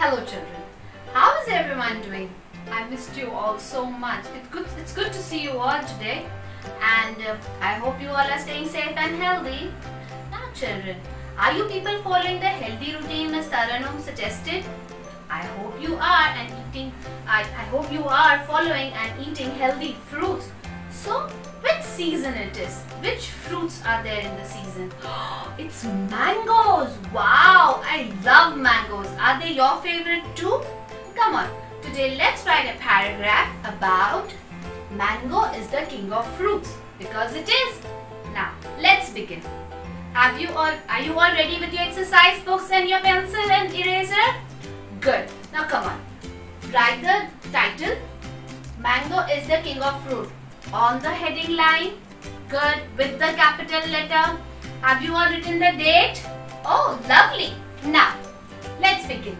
Hello children. How is everyone doing? I missed you all so much. It's good, it's good to see you all today and uh, I hope you all are staying safe and healthy. Now children, are you people following the healthy routine Ms. Taranum suggested? I hope you are and eating, I, I hope you are following and eating healthy fruits. So, which season it is? Which fruits are there in the season? it's mangoes! Wow, I love mangoes. They your favorite too? Come on, today let's write a paragraph about mango is the king of fruits because it is. Now, let's begin. Have you all, are you all ready with your exercise books and your pencil and eraser? Good. Now come on. Write the title. Mango is the king of fruit. On the heading line. Good. With the capital letter. Have you all written the date? Oh, lovely. Now, let's begin.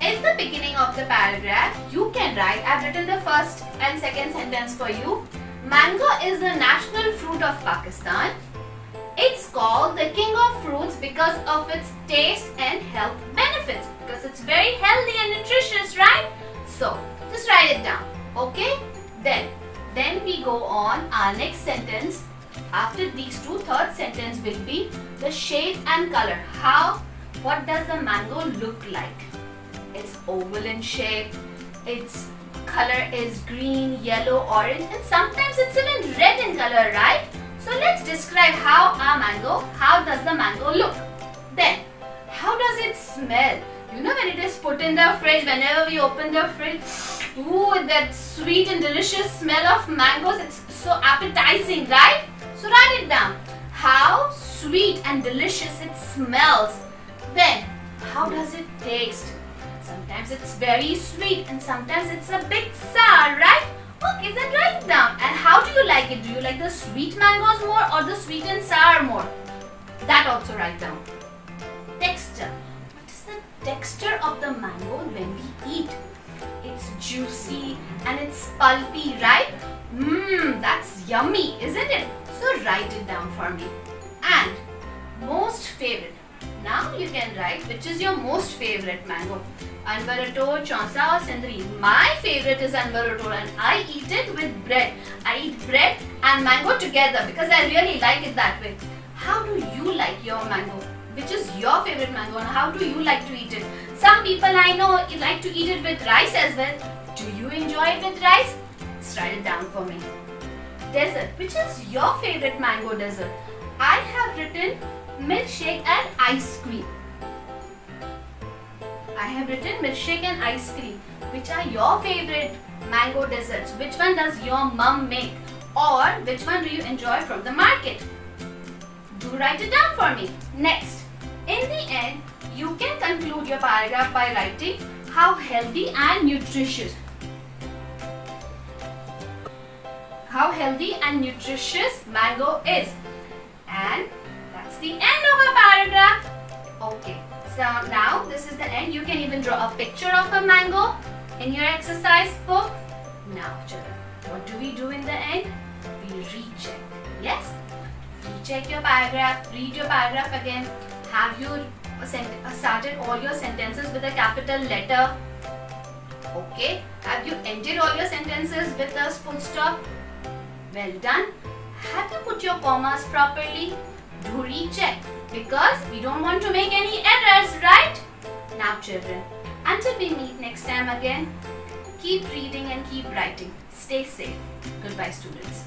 In the beginning of the paragraph, you can write, I've written the first and second sentence for you. Mango is the national fruit of Pakistan. It's called the king of fruits because of its taste and health benefits. Because it's very healthy and nutritious, right? So, just write it down. Okay? Then, then we go on our next sentence. After these two, third sentence will be the shape and color. How, what does the mango look like? It's oval in shape. Its color is green, yellow, orange and sometimes it's even red in color, right? So let's describe how our mango, how does the mango look? Then, how does it smell? You know when it is put in the fridge, whenever we open the fridge, ooh, that sweet and delicious smell of mangoes, it's so appetizing, right? So write it down. How sweet and delicious it smells. Then, how does it taste? Sometimes it's very sweet and sometimes it's a bit sour, right? Okay, then write it down. And how do you like it? Do you like the sweet mangoes more or the sweet and sour more? That also write down. Texture. What is the texture of the mango when we eat? It's juicy and it's pulpy, right? Mmm, that's yummy, isn't it? So write it down for me. And most you can write which is your most favorite mango. Anwar Ratol, Chonsa or Sindri. My favorite is Anwar Ratol and I eat it with bread. I eat bread and mango together because I really like it that way. How do you like your mango? Which is your favorite mango and how do you like to eat it? Some people I know like to eat it with rice as well. Do you enjoy it with rice? Just write it down for me. Dessert. Which is your favorite mango dessert? I have written milkshake and ice cream. I have written milkshake and ice cream. Which are your favorite mango desserts? Which one does your mum make? Or which one do you enjoy from the market? Do write it down for me. Next, in the end, you can conclude your paragraph by writing how healthy and nutritious how healthy and nutritious mango is. And the end of a paragraph. Okay, so now this is the end. You can even draw a picture of a mango in your exercise book. Now children, what do we do in the end? We recheck. Yes? Recheck your paragraph, read your paragraph again. Have you uh, started all your sentences with a capital letter? Okay. Have you ended all your sentences with a full stop? Well done. Have you put your commas properly? Do recheck because we don't want to make any errors, right? Now children, until we meet next time again, keep reading and keep writing. Stay safe. Goodbye students.